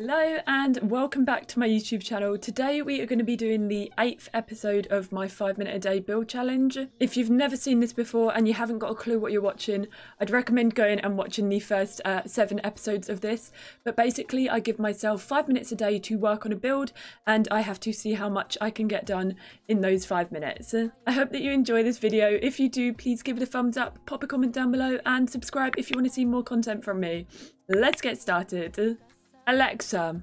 Hello and welcome back to my YouTube channel. Today we are going to be doing the eighth episode of my 5 minute a day build challenge. If you've never seen this before and you haven't got a clue what you're watching, I'd recommend going and watching the first uh, 7 episodes of this. But basically I give myself 5 minutes a day to work on a build and I have to see how much I can get done in those 5 minutes. I hope that you enjoy this video. If you do, please give it a thumbs up, pop a comment down below and subscribe if you want to see more content from me. Let's get started. Alexa,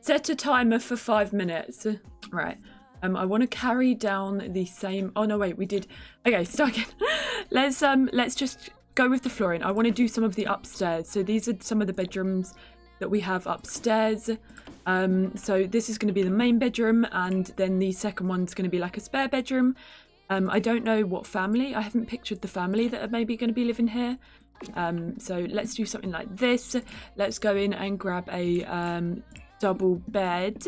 set a timer for five minutes. Right. Um, I want to carry down the same. Oh no, wait, we did. Okay, start again. let's um, let's just go with the flooring. I want to do some of the upstairs. So these are some of the bedrooms that we have upstairs. Um, so this is going to be the main bedroom, and then the second one's going to be like a spare bedroom. Um, I don't know what family. I haven't pictured the family that are maybe going to be living here. Um, so let's do something like this. Let's go in and grab a um, double bed.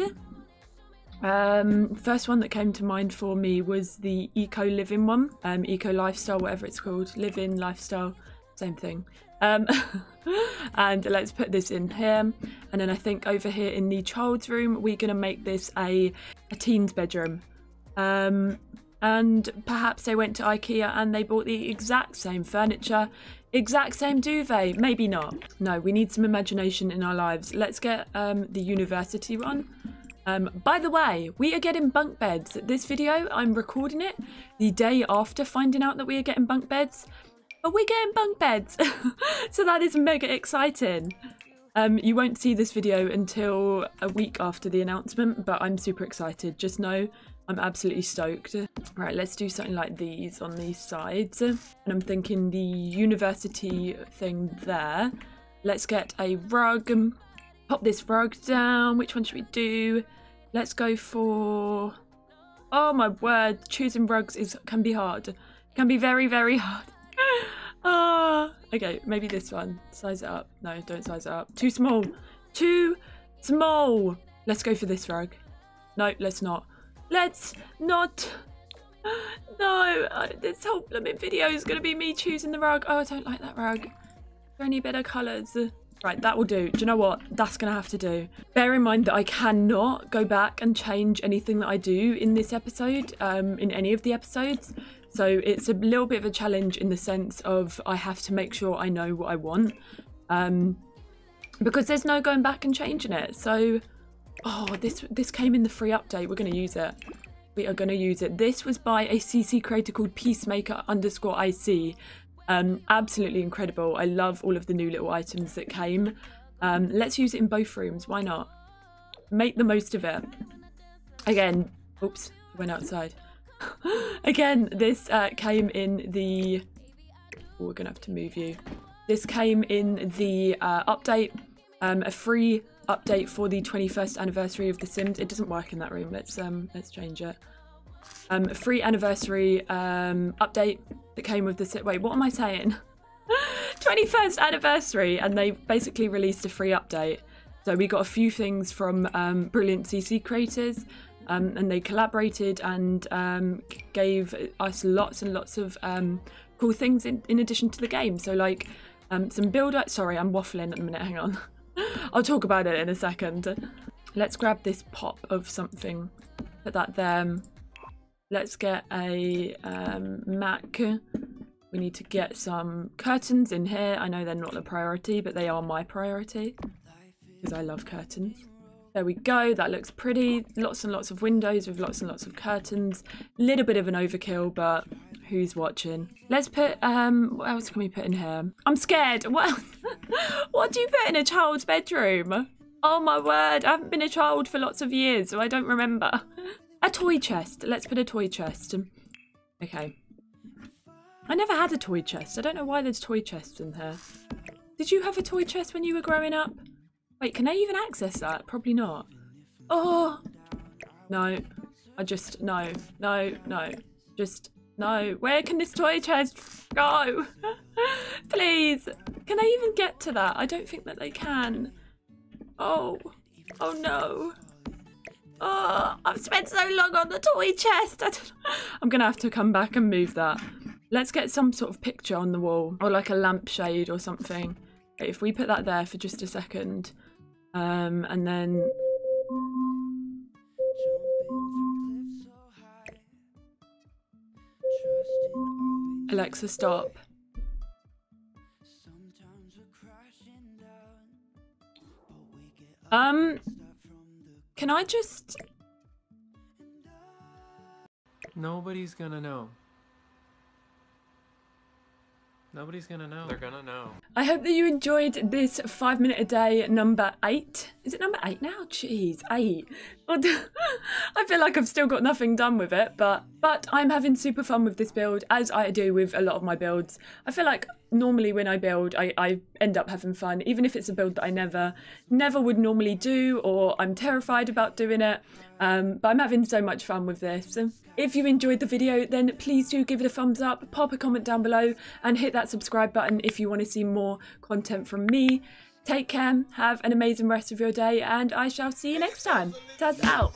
Um, first one that came to mind for me was the eco living one, um, eco lifestyle, whatever it's called, living lifestyle, same thing. Um, and let's put this in here. And then I think over here in the child's room, we're gonna make this a, a teen's bedroom. Um, and perhaps they went to Ikea and they bought the exact same furniture Exact same duvet. Maybe not. No, we need some imagination in our lives. Let's get um, the university one. Um, by the way, we are getting bunk beds. This video, I'm recording it the day after finding out that we are getting bunk beds. But we're getting bunk beds. so that is mega exciting. Um, you won't see this video until a week after the announcement, but I'm super excited. Just know I'm absolutely stoked. Right, let's do something like these on these sides. And I'm thinking the university thing there. Let's get a rug. Pop this rug down. Which one should we do? Let's go for... Oh my word, choosing rugs is can be hard. Can be very, very hard. Ah, okay, maybe this one. Size it up. No, don't size it up. Too small. Too small. Let's go for this rug. No, let's not. Let's not. No, uh, this whole blooming video is going to be me choosing the rug. Oh, I don't like that rug. Any better colours? Right, that will do. Do you know what? That's going to have to do. Bear in mind that I cannot go back and change anything that I do in this episode, um, in any of the episodes. So it's a little bit of a challenge in the sense of I have to make sure I know what I want. Um, because there's no going back and changing it. So Oh, this this came in the free update. We're going to use it. We are going to use it. This was by a CC creator called Peacemaker underscore IC. Um, absolutely incredible. I love all of the new little items that came. Um, let's use it in both rooms. Why not? Make the most of it. Again, oops, went outside. Again, this uh, came in the... Oh, we're going to have to move you. This came in the uh, update. Um, a free update for the 21st anniversary of The Sims. It doesn't work in that room. Let's um let's change it. Um, free anniversary um update that came with the wait. What am I saying? 21st anniversary, and they basically released a free update. So we got a few things from um, brilliant CC creators. Um, and they collaborated and um, gave us lots and lots of um, cool things in, in addition to the game. So like um, some build up. Sorry, I'm waffling at the minute. Hang on. I'll talk about it in a second. Let's grab this pop of something. Put that there. Let's get a um, Mac. We need to get some curtains in here. I know they're not the priority, but they are my priority. Because I love curtains. There we go. That looks pretty. Lots and lots of windows with lots and lots of curtains. A little bit of an overkill, but who's watching. Let's put, um, what else can we put in here? I'm scared. What, what do you put in a child's bedroom? Oh my word, I haven't been a child for lots of years, so I don't remember. A toy chest. Let's put a toy chest. Okay. I never had a toy chest. I don't know why there's toy chests in here. Did you have a toy chest when you were growing up? Wait, can I even access that? Probably not. Oh! No. I just, no, no, no. Just no, where can this toy chest go? Please, can I even get to that? I don't think that they can. Oh, oh no. Oh, I've spent so long on the toy chest. I'm gonna have to come back and move that. Let's get some sort of picture on the wall or like a lampshade or something. If we put that there for just a second, Um, and then Alexa, stop. Um, can I just... Nobody's gonna know. Nobody's gonna know. They're gonna know. I hope that you enjoyed this five minute a day number eight. Is it number eight now? Jeez, eight. I feel like I've still got nothing done with it, but but I'm having super fun with this build, as I do with a lot of my builds. I feel like normally when I build, I, I end up having fun, even if it's a build that I never never would normally do, or I'm terrified about doing it. Um, but I'm having so much fun with this. If you enjoyed the video, then please do give it a thumbs up, pop a comment down below, and hit that subscribe button if you want to see more content from me. Take care, have an amazing rest of your day, and I shall see you next time. Taz out.